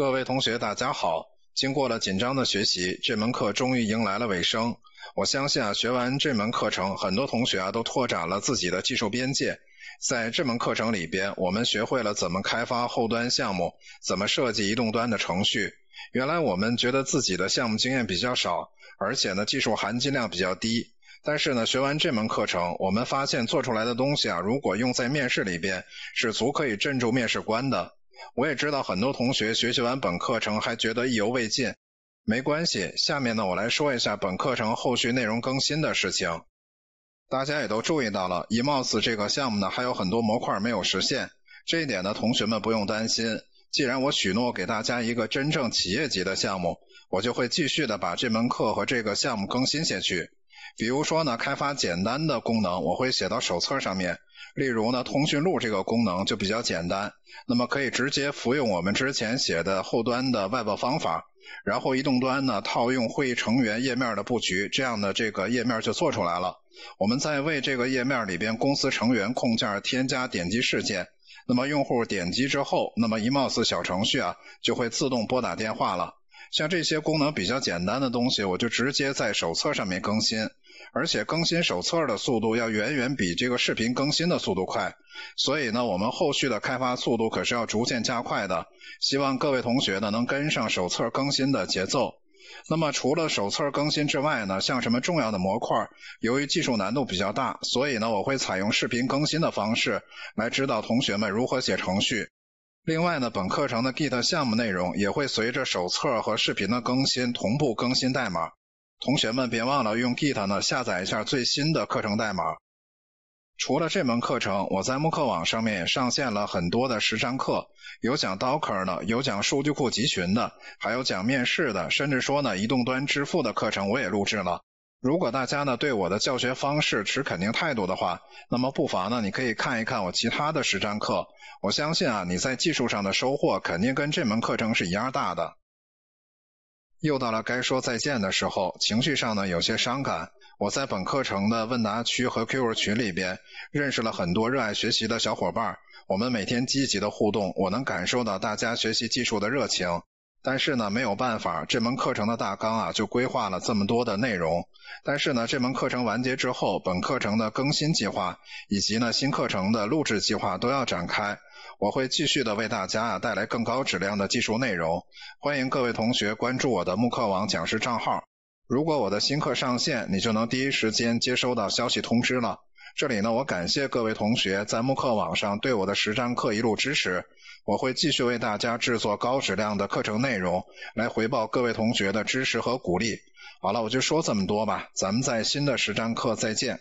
各位同学，大家好！经过了紧张的学习，这门课终于迎来了尾声。我相信啊，学完这门课程，很多同学啊都拓展了自己的技术边界。在这门课程里边，我们学会了怎么开发后端项目，怎么设计移动端的程序。原来我们觉得自己的项目经验比较少，而且呢技术含金量比较低。但是呢，学完这门课程，我们发现做出来的东西啊，如果用在面试里边，是足可以镇住面试官的。我也知道很多同学学习完本课程还觉得意犹未尽，没关系。下面呢，我来说一下本课程后续内容更新的事情。大家也都注意到了，eMOS 这个项目呢还有很多模块没有实现，这一点呢，同学们不用担心。既然我许诺给大家一个真正企业级的项目，我就会继续的把这门课和这个项目更新下去。比如说呢，开发简单的功能，我会写到手册上面。例如呢，通讯录这个功能就比较简单，那么可以直接复用我们之前写的后端的外包方法，然后移动端呢套用会议成员页面的布局，这样的这个页面就做出来了。我们在为这个页面里边公司成员控件添加点击事件，那么用户点击之后，那么 eMOS 小程序啊就会自动拨打电话了。像这些功能比较简单的东西，我就直接在手册上面更新，而且更新手册的速度要远远比这个视频更新的速度快，所以呢，我们后续的开发速度可是要逐渐加快的。希望各位同学呢能跟上手册更新的节奏。那么除了手册更新之外呢，像什么重要的模块，由于技术难度比较大，所以呢我会采用视频更新的方式来指导同学们如何写程序。另外呢，本课程的 Git 项目内容也会随着手册和视频的更新同步更新代码。同学们别忘了用 Git 呢下载一下最新的课程代码。除了这门课程，我在慕课网上面也上线了很多的实战课，有讲 Docker 的，有讲数据库集群的，还有讲面试的，甚至说呢移动端支付的课程我也录制了。如果大家呢对我的教学方式持肯定态度的话，那么不妨呢你可以看一看我其他的实战课。我相信啊你在技术上的收获肯定跟这门课程是一样大的。又到了该说再见的时候，情绪上呢有些伤感。我在本课程的问答区和 QQ 群里边认识了很多热爱学习的小伙伴，我们每天积极的互动，我能感受到大家学习技术的热情。但是呢，没有办法，这门课程的大纲啊，就规划了这么多的内容。但是呢，这门课程完结之后，本课程的更新计划以及呢新课程的录制计划都要展开。我会继续的为大家啊带来更高质量的技术内容。欢迎各位同学关注我的慕课网讲师账号。如果我的新课上线，你就能第一时间接收到消息通知了。这里呢，我感谢各位同学在慕课网上对我的实战课一路支持。我会继续为大家制作高质量的课程内容，来回报各位同学的支持和鼓励。好了，我就说这么多吧，咱们在新的实战课再见。